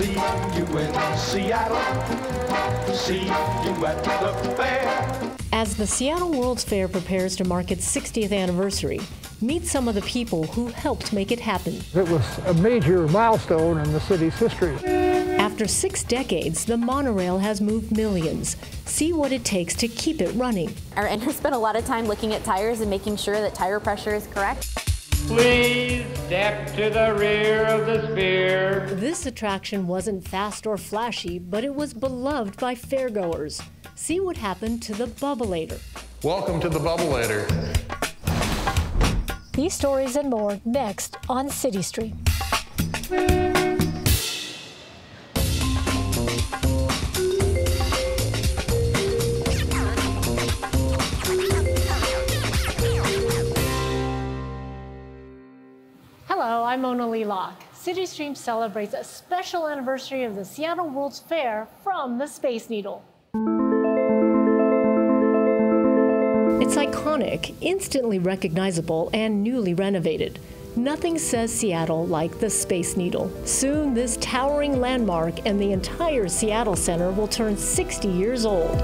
See you in Seattle. See you at the fair. As the Seattle World's Fair prepares to mark its 60th anniversary, meet some of the people who helped make it happen. It was a major milestone in the city's history. After six decades, the monorail has moved millions. See what it takes to keep it running. Our engineers spent a lot of time looking at tires and making sure that tire pressure is correct. Please step to the rear of the sphere. This attraction wasn't fast or flashy, but it was beloved by fairgoers. See what happened to the Bubbleator. Welcome to the Bubbleator. These stories and more next on CityStream. Hello, I'm Mona Lee Locke. CityStream celebrates a special anniversary of the Seattle World's Fair from the Space Needle. It's iconic, instantly recognizable, and newly renovated. Nothing says Seattle like the Space Needle. Soon, this towering landmark and the entire Seattle Center will turn 60 years old.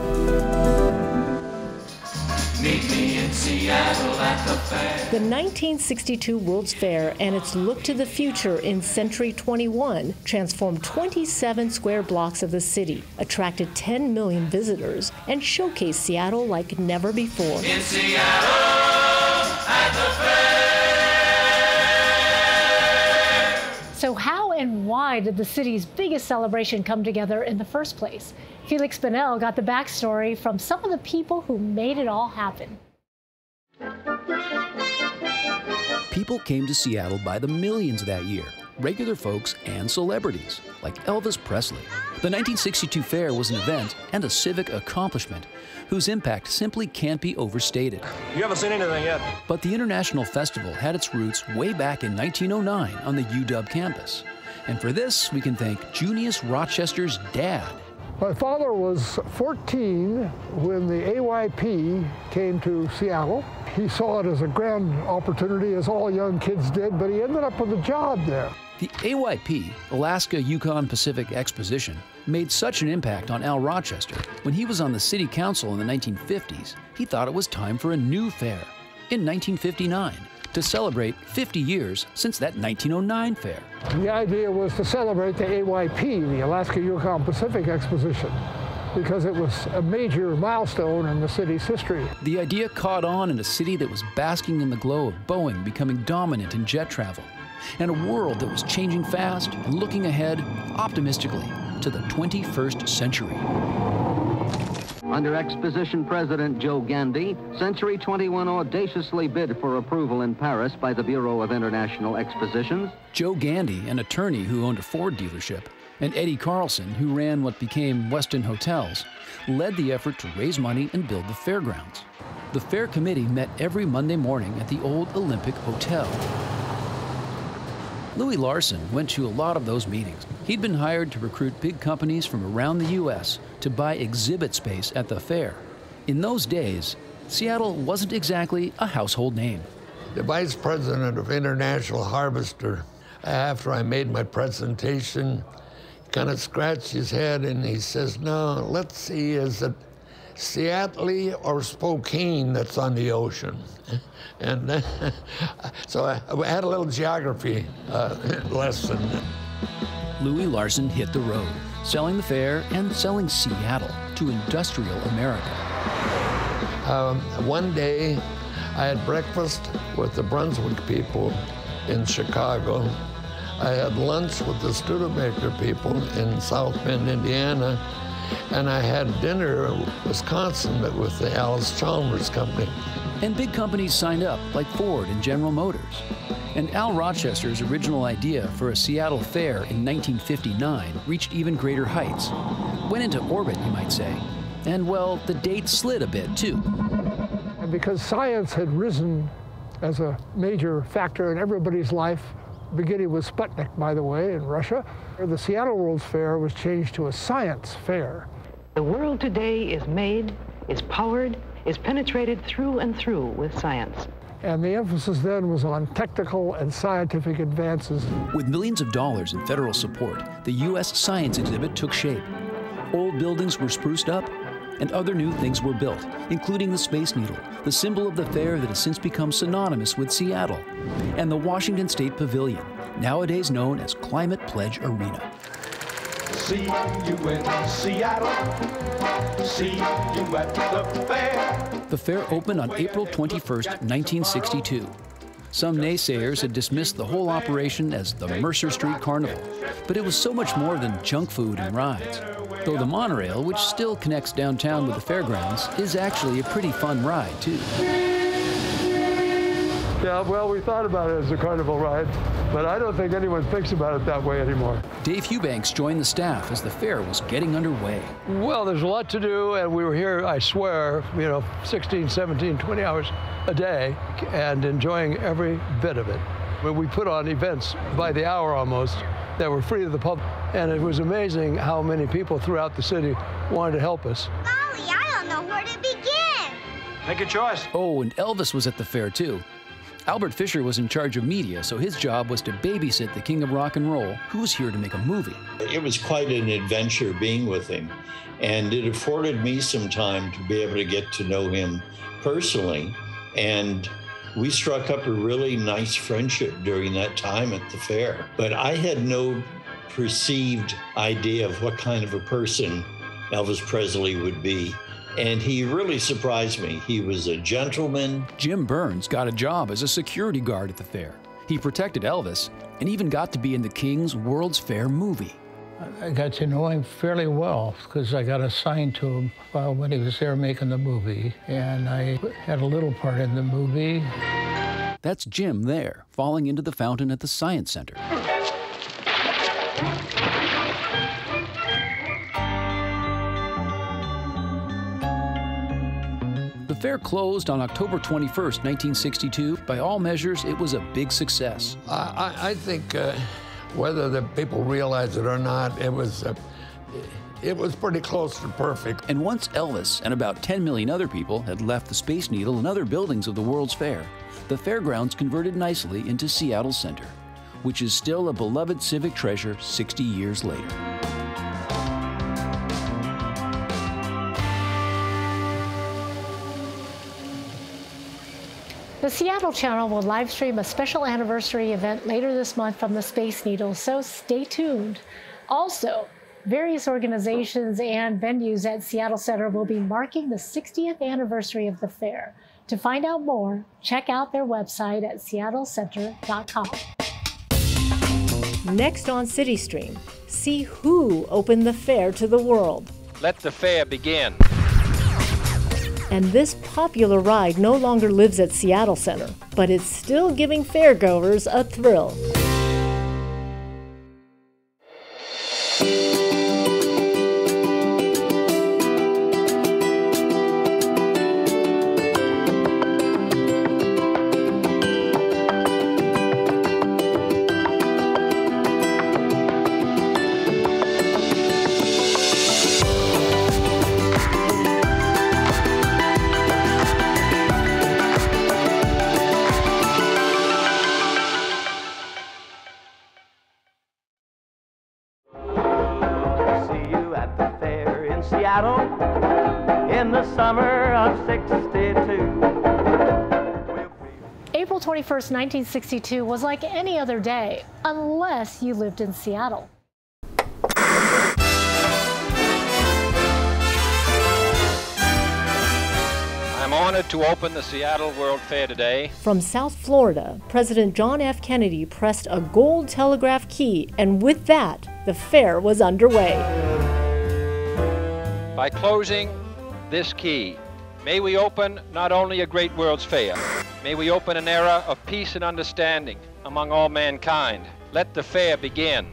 Meet me in Seattle at the fair. The 1962 World's Fair and its look to the future in Century 21 transformed 27 square blocks of the city, attracted 10 million visitors, and showcased Seattle like never before. In Seattle at the fair. So, how and why did the city's biggest celebration come together in the first place? Feliks Banel got the backstory from some of the people who made it all happen. People came to Seattle by the millions that year, regular folks and celebrities, like Elvis Presley. The 1962 fair was an event and a civic accomplishment whose impact simply can't be overstated. You haven't seen anything yet. But the International Festival had its roots way back in 1909 on the UW campus. And for this, we can thank Junius Rochester's dad. My father was 14 when the AYP came to Seattle. He saw it as a grand opportunity, as all young kids did, but he ended up with a job there. The AYP, Alaska Yukon Pacific Exposition, made such an impact on Al Rochester when he was on the city council in the 1950s, he thought it was time for a new fair. In 1959, to celebrate 50 years since that 1909 fair. The idea was to celebrate the AYP, the Alaska Yukon Pacific Exposition, because it was a major milestone in the city's history. The idea caught on in a city that was basking in the glow of Boeing becoming dominant in jet travel, and a world that was changing fast and looking ahead optimistically to the 21st century. Under Exposition President Joe Gandy, Century 21 audaciously bid for approval in Paris by the Bureau of International Expositions. Joe Gandy, an attorney who owned a Ford dealership, and Eddie Carlson, who ran what became Westin Hotels, led the effort to raise money and build the fairgrounds. The fair committee met every Monday morning at the old Olympic Hotel. Louis Larson went to a lot of those meetings. He'd been hired to recruit big companies from around the U.S. to buy exhibit space at the fair. In those days, Seattle wasn't exactly a household name. The vice president of International Harvester, after I made my presentation, kind of scratched his head and he says, No, let's see, is it Seattle or Spokane that's on the ocean? And uh, so I, I, had a little geography uh, lesson. Louis Larson hit the road, selling the fair and selling Seattle to industrial America. Um, one day, I had breakfast with the Brunswick people in Chicago. I had lunch with the Studebaker people in South Bend, Indiana. And I had dinner in Wisconsin with the Allis-Chalmers Company. And big companies signed up, like Ford and General Motors. And Al Rochester's original idea for a Seattle fair in 1959 reached even greater heights. Went into orbit, you might say. And well, the date slid a bit, too. And because science had risen as a major factor in everybody's life, beginning with Sputnik, by the way, in Russia, the Seattle World's Fair was changed to a science fair. The world today is made, is powered, is penetrated through and through with science. And the emphasis then was on technical and scientific advances. With millions of dollars in federal support, the U.S. Science Exhibit took shape. Old buildings were spruced up, and other new things were built, including the Space Needle, the symbol of the fair that has since become synonymous with Seattle, and the Washington State Pavilion, nowadays known as Climate Pledge Arena. See you in Seattle. See you at the fair. The fair opened on April 21, 1962. Some naysayers had dismissed the whole operation as the Mercer Street Carnival, but it was so much more than junk food and rides. Though the monorail, which still connects downtown with the fairgrounds, is actually a pretty fun ride, too. Yeah, well, we thought about it as a carnival ride, but I don't think anyone thinks about it that way anymore. Dave Eubanks joined the staff as the fair was getting underway. Well, there's a lot to do, and we were here, I swear, you know, 16, 17, 20 hours a day, and enjoying every bit of it. When we put on events by the hour almost that were free to the public, and it was amazing how many people throughout the city wanted to help us. Golly, I don't know where to begin. Make a choice. Oh, and Elvis was at the fair, too. Albert Fisher was in charge of media, so his job was to babysit the king of rock and roll, who was here to make a movie. It was quite an adventure being with him, and it afforded me some time to be able to get to know him personally. And we struck up a really nice friendship during that time at the fair. But I had no perceived idea of what kind of a person Elvis Presley would be. And he really surprised me. He was a gentleman. Jim Burns got a job as a security guard at the fair. He protected Elvis and even got to be in the King's World's Fair movie. I got to know him fairly well because I got assigned to him uh, when he was there making the movie, and I had a little part in the movie. That's Jim there, falling into the fountain at the Science Center. Fair closed on October 21, 1962. By all measures, it was a big success. I, I, I think uh, whether the people realize it or not, it was uh, it was pretty close to perfect. And once Elvis and about 10 million other people had left the Space Needle and other buildings of the World's Fair, the fairgrounds converted nicely into Seattle Center, which is still a beloved civic treasure 60 years later. The Seattle Channel will live stream a special anniversary event later this month from the Space Needle, so stay tuned. Also, various organizations and venues at Seattle Center will be marking the 60th anniversary of the fair. To find out more, check out their website at seattlecenter.com. Next on CityStream, see who opened the fair to the world. Let the fair begin. And this popular ride no longer lives at Seattle Center, but it's still giving fairgoers a thrill. 1st, 1962 was like any other day, unless you lived in Seattle. I'm honored to open the Seattle World Fair today. From South Florida, President John F. Kennedy pressed a gold telegraph key, and with that, the fair was underway. By closing this key, may we open not only a great World's Fair, may we open an era of peace and understanding among all mankind. Let the fair begin.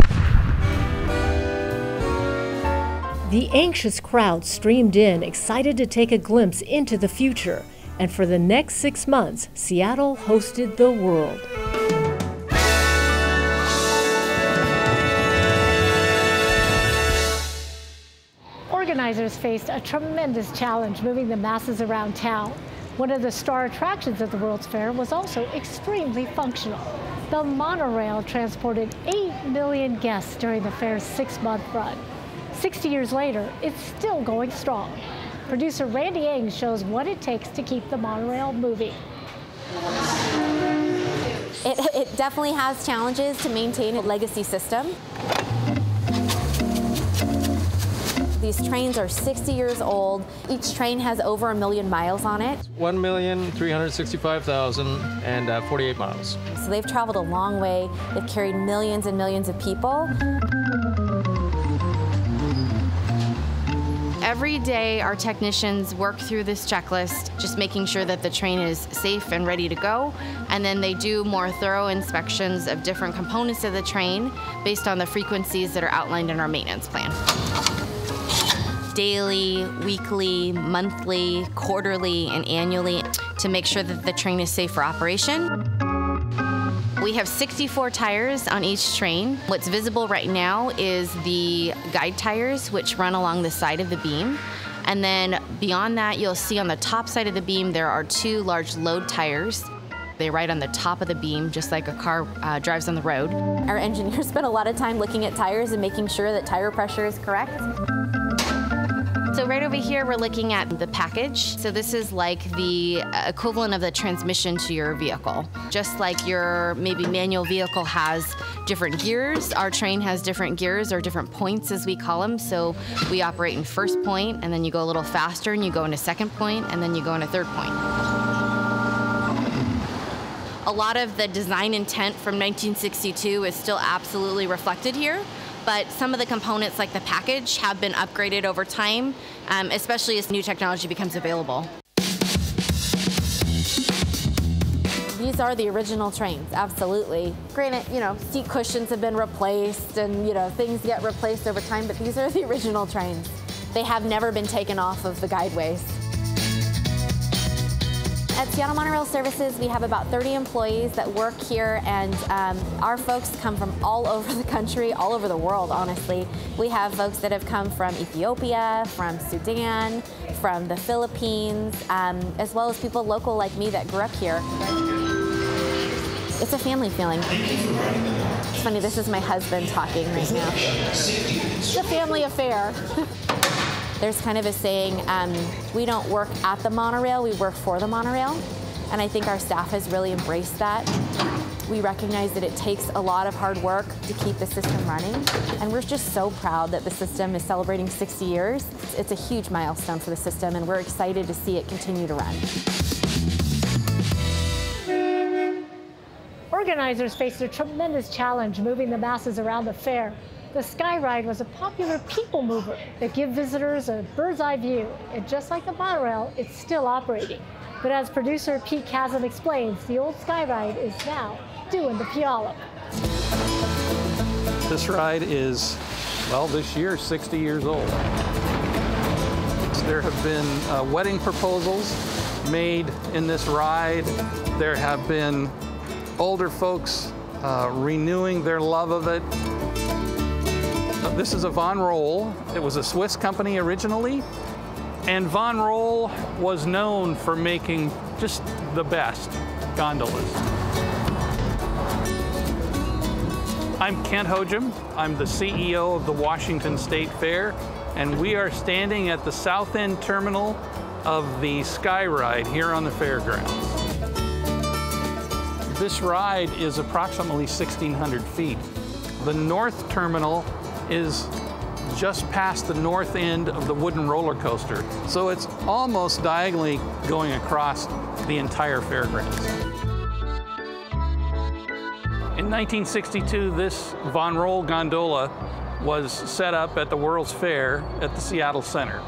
The anxious crowd streamed in, excited to take a glimpse into the future. And for the next six months, Seattle hosted the world. Organizers faced a tremendous challenge moving the masses around town. One of the star attractions of the World's Fair was also extremely functional. The monorail transported 8 million guests during the fair's six-month run. 60 years later, it's still going strong. Producer Randy Eng shows what it takes to keep the monorail moving. It, it definitely has challenges to maintain a legacy system. These trains are 60 years old. Each train has over a million miles on it. 1,365,048 uh, miles. So they've traveled a long way. They've carried millions and millions of people. Every day, our technicians work through this checklist, just making sure that the train is safe and ready to go. And then they do more thorough inspections of different components of the train based on the frequencies that are outlined in our maintenance plan daily, weekly, monthly, quarterly, and annually to make sure that the train is safe for operation. We have 64 tires on each train. What's visible right now is the guide tires, which run along the side of the beam. And then beyond that, you'll see on the top side of the beam, there are two large load tires. They ride on the top of the beam, just like a car uh, drives on the road. Our engineers spend a lot of time looking at tires and making sure that tire pressure is correct. So right over here, we're looking at the package. So this is like the equivalent of the transmission to your vehicle. Just like your maybe manual vehicle has different gears, our train has different gears or different points as we call them. So we operate in first point and then you go a little faster and you go into second point and then you go into third point. A lot of the design intent from 1962 is still absolutely reflected here but some of the components like the package have been upgraded over time, um, especially as new technology becomes available. These are the original trains, absolutely. Granted, you know, seat cushions have been replaced and, you know, things get replaced over time, but these are the original trains. They have never been taken off of the guideways. At Seattle Monorail Services, we have about 30 employees that work here, and um, our folks come from all over the country, all over the world, honestly. We have folks that have come from Ethiopia, from Sudan, from the Philippines, um, as well as people local like me that grew up here. It's a family feeling. It's funny, this is my husband talking right now. It's a family affair. There's kind of a saying, um, we don't work at the monorail, we work for the monorail. And I think our staff has really embraced that. We recognize that it takes a lot of hard work to keep the system running. And we're just so proud that the system is celebrating 60 years. It's a huge milestone for the system, and we're excited to see it continue to run. Organizers faced a tremendous challenge moving the masses around the fair. The Sky Ride was a popular people mover that gives visitors a bird's eye view. And just like the monorail, it's still operating. But as producer Pete Chasm explains, the old Sky Ride is now doing the Puyallup. This ride is, well, this year, 60 years old. There have been uh, wedding proposals made in this ride. There have been older folks uh, renewing their love of it. This is a Von Roll. It was a Swiss company originally, and Von Roll was known for making just the best gondolas. I'm Kent Hojem. I'm the CEO of the Washington State Fair, and we are standing at the south end terminal of the Sky Ride here on the fairgrounds. This ride is approximately 1,600 feet. The north terminal is just past the north end of the wooden roller coaster. So it's almost diagonally going across the entire fairgrounds. In 1962, this Von Roll gondola was set up at the World's Fair at the Seattle Center.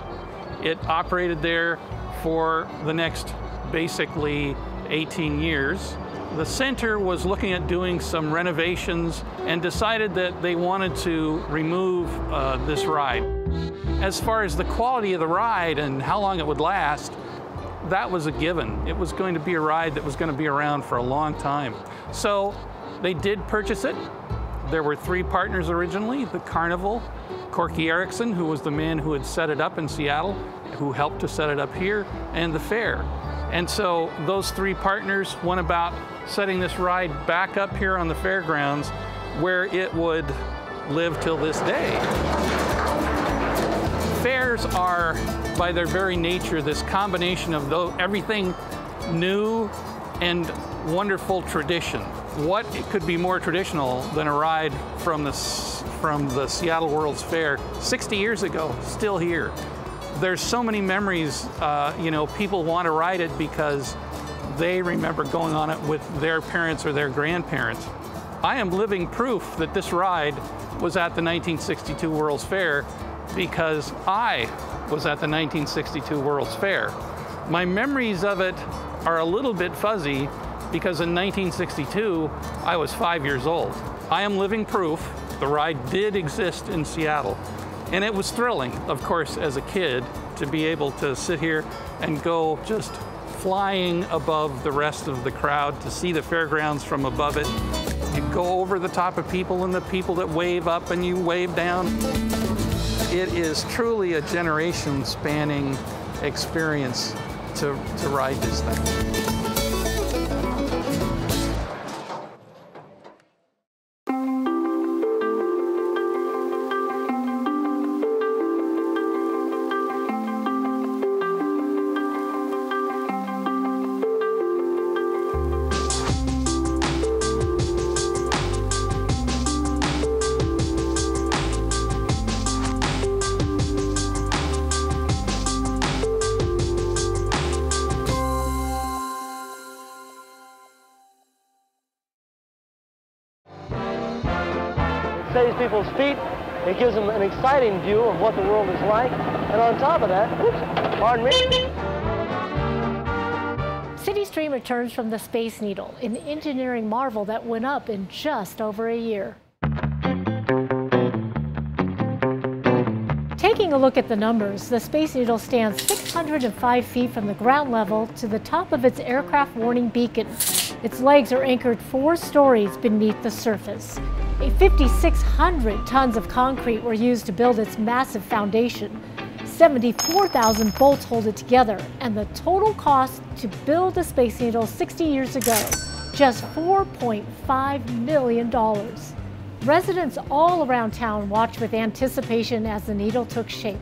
It operated there for the next basically 18 years. The center was looking at doing some renovations and decided that they wanted to remove uh, this ride. As far as the quality of the ride and how long it would last, that was a given. It was going to be a ride that was going to be around for a long time. So they did purchase it. There were three partners originally, the Carnival, Corky Erickson, who was the man who had set it up in Seattle, who helped to set it up here, and the fair. And so those three partners went about setting this ride back up here on the fairgrounds where it would live till this day. Fairs are, by their very nature, this combination of everything new and wonderful tradition. What could be more traditional than a ride from the, from the Seattle World's Fair 60 years ago, still here? There's so many memories, uh, you know, people want to ride it because they remember going on it with their parents or their grandparents. I am living proof that this ride was at the 1962 World's Fair because I was at the 1962 World's Fair. My memories of it are a little bit fuzzy because in 1962, I was five years old. I am living proof the ride did exist in Seattle. And it was thrilling, of course, as a kid, to be able to sit here and go just flying above the rest of the crowd to see the fairgrounds from above it. You go over the top of people and the people that wave up and you wave down. It is truly a generation spanning experience to, to ride this thing. People's feet. It gives them an exciting view of what the world is like. And on top of that, oops, pardon me. CityStream returns from the Space Needle, an engineering marvel that went up in just over a year. Taking a look at the numbers, the Space Needle stands 605 feet from the ground level to the top of its aircraft warning beacon. Its legs are anchored four stories beneath the surface. 5,600 tons of concrete were used to build its massive foundation. 74,000 bolts hold it together, and the total cost to build the Space Needle 60 years ago, just $4.5 million. Residents all around town watched with anticipation as the needle took shape.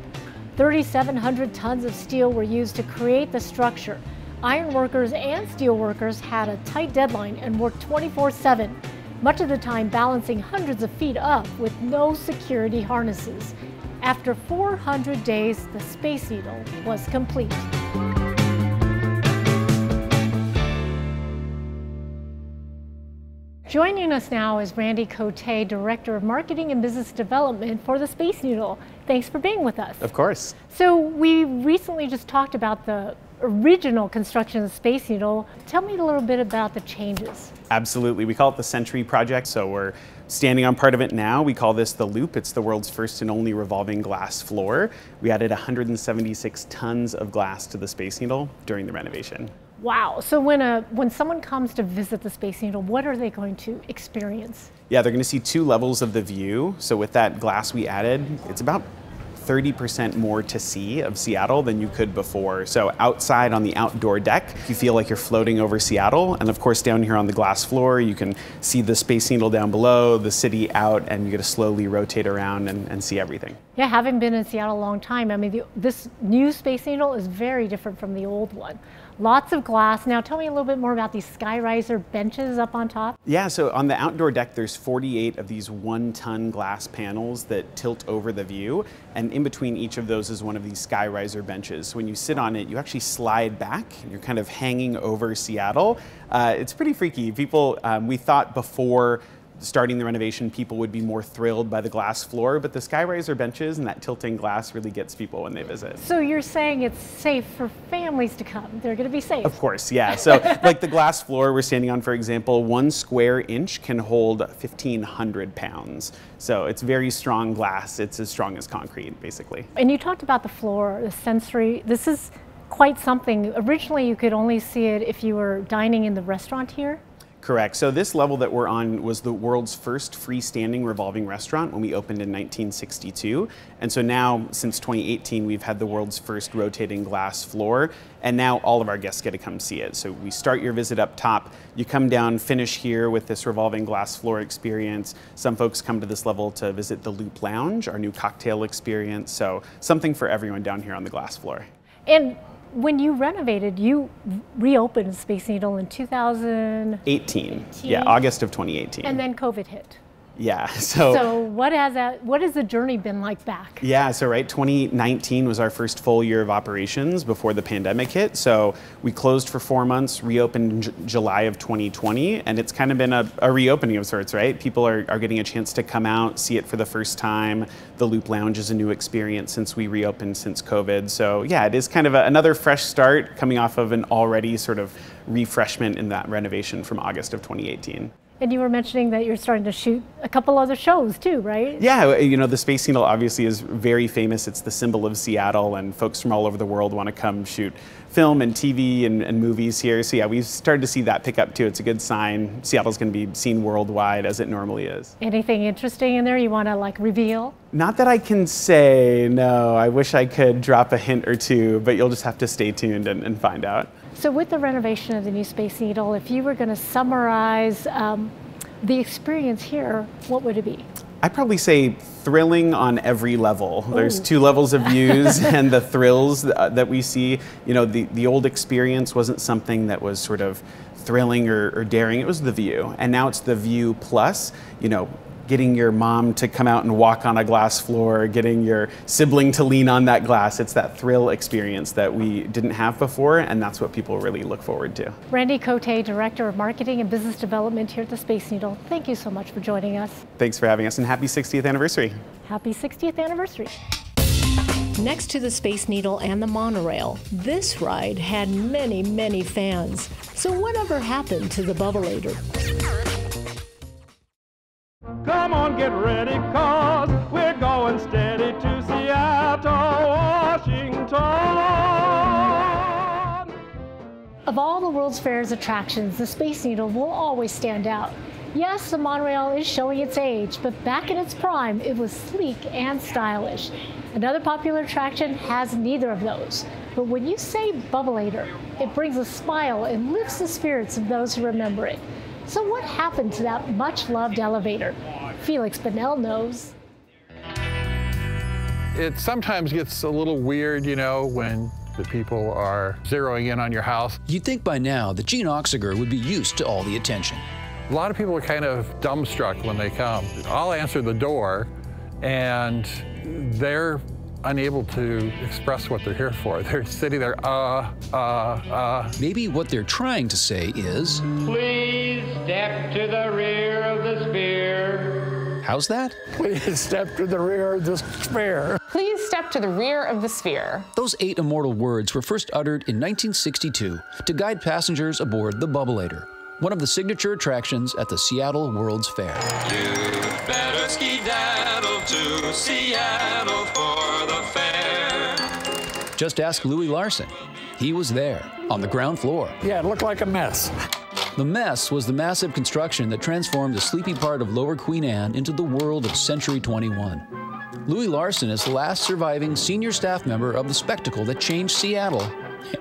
3,700 tons of steel were used to create the structure. Iron workers and steel workers had a tight deadline and worked 24 7 much of the time balancing hundreds of feet up with no security harnesses. After 400 days, the Space Needle was complete. Joining us now is Randy Cote, Director of Marketing and Business Development for the Space Needle. Thanks for being with us. Of course. So we recently just talked about the original construction of the Space Needle. Tell me a little bit about the changes. Absolutely. We call it the Century Project, so we're standing on part of it now. We call this the Loop. It's the world's first and only revolving glass floor. We added 176 tons of glass to the Space Needle during the renovation. Wow. So when a when someone comes to visit the Space Needle, what are they going to experience? Yeah, they're going to see two levels of the view. So with that glass we added, it's about 30% more to see of Seattle than you could before. So outside on the outdoor deck, you feel like you're floating over Seattle. And of course, down here on the glass floor, you can see the Space Needle down below, the city out, and you get to slowly rotate around and, and see everything. Yeah, having been in Seattle a long time, I mean, the, this new Space Needle is very different from the old one. Lots of glass. Now tell me a little bit more about these skyriser benches up on top. Yeah, so on the outdoor deck, there's 48 of these one ton glass panels that tilt over the view. And in between each of those is one of these skyriser benches. So when you sit on it, you actually slide back and you're kind of hanging over Seattle. Uh, it's pretty freaky. People, um, we thought before starting the renovation, people would be more thrilled by the glass floor, but the skyriser benches and that tilting glass really gets people when they visit. So you're saying it's safe for families to come. They're going to be safe. Of course, yeah. So like the glass floor we're standing on, for example, one square inch can hold 1,500 pounds. So it's very strong glass. It's as strong as concrete, basically. And you talked about the floor, the sensory. This is quite something. Originally, you could only see it if you were dining in the restaurant here. Correct. So this level that we're on was the world's first freestanding revolving restaurant when we opened in 1962. And so now, since 2018, we've had the world's first rotating glass floor, and now all of our guests get to come see it. So we start your visit up top, you come down, finish here with this revolving glass floor experience. Some folks come to this level to visit the Loop Lounge, our new cocktail experience. So something for everyone down here on the glass floor. And when you renovated, you reopened Space Needle in 2018. 18. Yeah, August of 2018. And then COVID hit. Yeah. So, so what has that what has the journey been like back? Yeah, so right 2019 was our first full year of operations before the pandemic hit. So we closed for 4 months, reopened in J- July of 2020, and it's kind of been a, a reopening of sorts, right? People are, are getting a chance to come out, see it for the first time. The Loop Lounge is a new experience since we reopened since COVID. So yeah, it is kind of a, another fresh start coming off of an already sort of refreshment in that renovation from August of 2018. And you were mentioning that you're starting to shoot a couple other shows too, right? Yeah, uh, you know, the Space Needle obviously is very famous. It's the symbol of Seattle, and folks from all over the world want to come shoot film and TV and, and movies here. So, yeah, we've started to see that pick up too. It's a good sign. Seattle's going to be seen worldwide as it normally is. Anything interesting in there you want to like reveal? Not that I can say, no. I wish I could drop a hint or two, but you'll just have to stay tuned and, and find out. So, with the renovation of the new Space Needle, if you were going to summarize um, the experience here, what would it be? I'd probably say thrilling on every level. Ooh. There's two levels of views and the thrills that, uh, that, we see. You know, the, the old experience wasn't something that was sort of thrilling or, or daring, it was the view. And now it's the view plus, you know, getting your mom to come out and walk on a glass floor, getting your sibling to lean on that glass. It's that thrill experience that we didn't have before, and that's what people really look forward to. Randy Cote, Director of Marketing and Business Development here at the Space Needle, thank you so much for joining us. Thanks for having us, and happy 60th anniversary. Happy 60th anniversary. Next to the Space Needle and the monorail, this ride had many, many fans. So whatever happened to the Bubbleator? Come on, get ready, cause we're going steady to Seattle, Washington. Of all the World's Fair's attractions, the Space Needle will always stand out. Yes, the monorail is showing its age, but back in its prime, it was sleek and stylish. Another popular attraction has neither of those. But when you say Bubbleator, it brings a smile and lifts the spirits of those who remember it. So what happened to that much-loved elevator? Feliks Banel knows. It sometimes gets a little weird, you know, when the people are zeroing in on your house. You'd think by now that Gene Oxiger would be used to all the attention. A lot of people are kind of dumbstruck when they come. I'll answer the door, and they're unable to express what they're here for. They're sitting there, uh, uh, uh. Maybe what they're trying to say is Please step to the rear of the sphere. How's that? Please step to the rear of the sphere. Please step to the rear of the sphere. Those eight immortal words were first uttered in 1962 to guide passengers aboard the Bubbleator, one of the signature attractions at the Seattle World's Fair. You better skedaddle to Seattle for fair. Just ask Louis Larson. He was there on the ground floor. Yeah, it looked like a mess. The mess was the massive construction that transformed the sleepy part of Lower Queen Anne into the world of Century 21. Louis Larson is the last surviving senior staff member of the spectacle that changed Seattle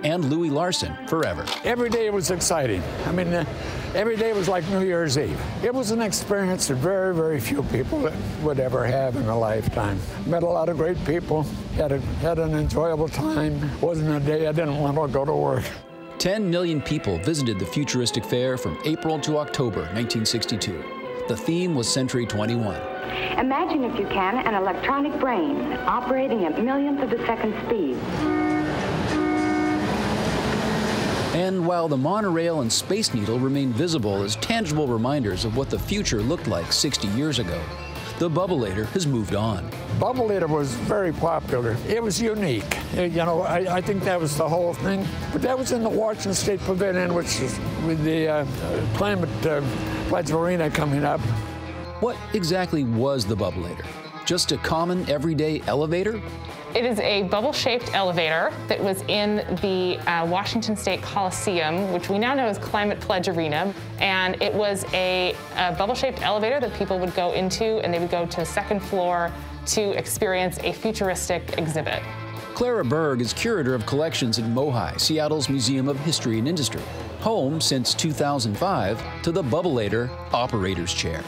and Louis Larson forever. Every day was exciting. I mean, uh, every day was like New Year's Eve. It was an experience that very, very few people would ever have in a lifetime. Met a lot of great people, had, a, had an enjoyable time. Wasn't a day I didn't want to go to work. 10 million people visited the futuristic fair from April to October 1962. The theme was Century 21. Imagine, if you can, an electronic brain operating at millionths of a second speed. And while the monorail and Space Needle remain visible as tangible reminders of what the future looked like 60 years ago, the Bubbleator has moved on. Bubbleator was very popular. It was unique. You know, I, I think that was the whole thing. But that was in the Washington State Pavilion, which is with the uh, climate uh, pledge arena coming up. What exactly was the Bubbleator? Just a common everyday elevator? It is a bubble-shaped elevator that was in the uh, Washington State Coliseum, which we now know as Climate Pledge Arena. And it was a, a bubble-shaped elevator that people would go into, and they would go to the second floor to experience a futuristic exhibit. Clara Berg is curator of collections at MOHAI, Seattle's Museum of History and Industry, home since 2005 to the Bubbleator Operator's Chair.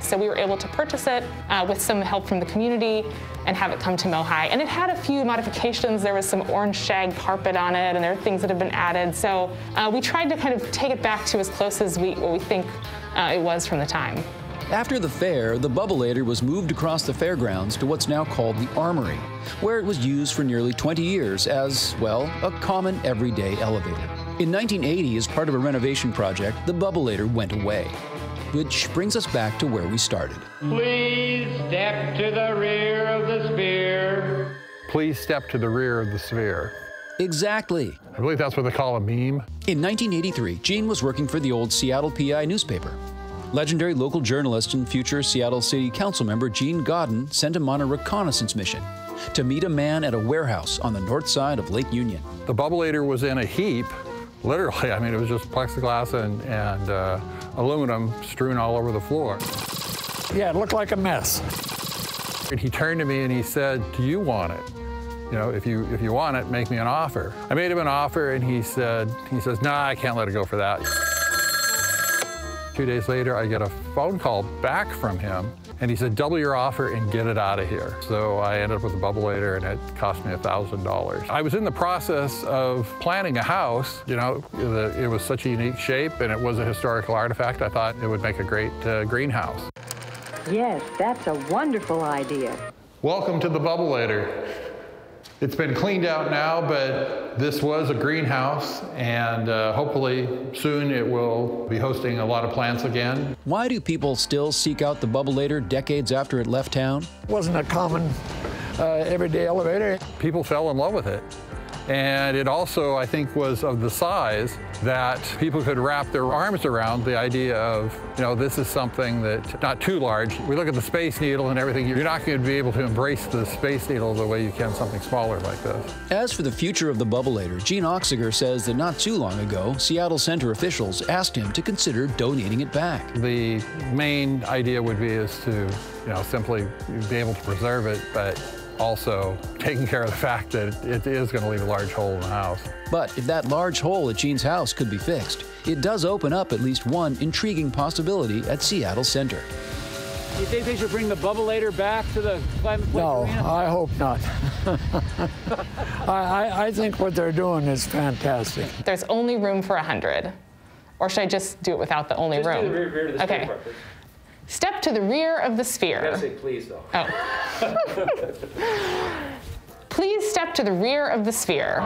So we were able to purchase it uh, with some help from the community and have it come to MOHAI. And it had a few modifications. There was some orange shag carpet on it, and there are things that have been added. So uh, we tried to kind of take it back to as close as we, what we think uh, it was from the time. After the fair, the Bubbleator was moved across the fairgrounds to what's now called the Armory, where it was used for nearly 20 years as, well, a common everyday elevator. In 1980, as part of a renovation project, the Bubbleator went away. Which brings us back to where we started. Please step to the rear of the sphere. Please step to the rear of the sphere. Exactly. I believe that's what they call a meme. In 1983, Gene was working for the old Seattle PI newspaper. Legendary local journalist and future Seattle City Council member Jean Godden sent him on a reconnaissance mission to meet a man at a warehouse on the north side of Lake Union. The bubbleator was in a heap, literally. I mean, it was just plexiglass and, and uh, aluminum strewn all over the floor. Yeah, it looked like a mess. And he turned to me and he said, do you want it? You know, if you, if you want it, make me an offer. I made him an offer and he said, he says, nah, I can't let it go for that. Two days later, I get a phone call back from him, and he said, double your offer and get it out of here. So I ended up with a bubbleator, and it cost me $1,000. I was in the process of planning a house. You know, it was such a unique shape, and it was a historical artifact. I thought it would make a great uh, greenhouse. Yes, that's a wonderful idea. Welcome to the bubbleator. It's been cleaned out now, but this was a greenhouse, and uh, hopefully soon it will be hosting a lot of plants again. Why do people still seek out the bubble Bubbleator decades after it left town? It wasn't a common uh, everyday elevator. People fell in love with it. And it also, I think, was of the size that people could wrap their arms around the idea of, you know, this is something that not too large. We look at the Space Needle and everything, you're not going to be able to embrace the Space Needle the way you can something smaller like this. As for the future of the Bubbleator, Gene Oxiger says that not too long ago, Seattle Center officials asked him to consider donating it back. The main idea would be is to, you know, simply be able to preserve it, but also taking care of the fact that it is going to leave a large hole in the house. But if that large hole at Gene's house could be fixed, it does open up at least one intriguing possibility at Seattle Center. You think they should bring the bubbleator back to the climate No, arena? I hope not. I, I, I think what they're doing is fantastic. There's only room for 100. Or should I just do it without the only Just room? do the rear, rear to the okay. Sphere part, oh. please. Step to the rear of the sphere. You gotta say please, though. Oh. Please step to the rear of the sphere.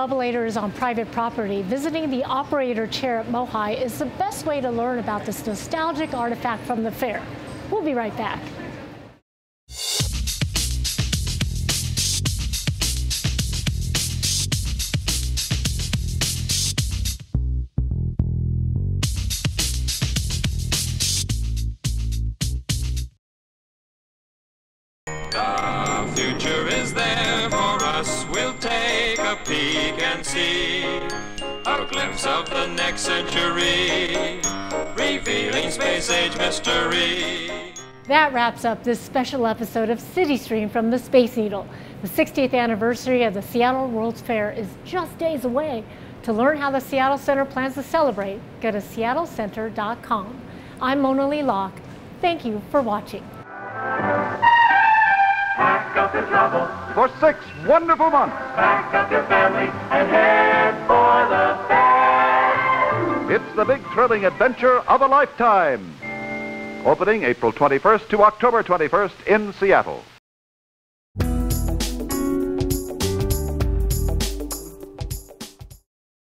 Since the bubbleator is on private property, visiting the operator chair at MOHAI is the best way to learn about this nostalgic artifact from the fair. We'll be right back. See a glimpse of the next century, revealing space age mystery. That wraps up this special episode of City Stream from the Space Needle. The 60th anniversary of the Seattle World's Fair is just days away. To learn how the Seattle Center plans to celebrate, go to seattlecenter.com. I'm Mona Lee Locke. Thank you for watching. Up your trouble for six wonderful months. Pack up your family and head for the fair. It's the big thrilling adventure of a lifetime. Opening April 21st to October 21st in Seattle.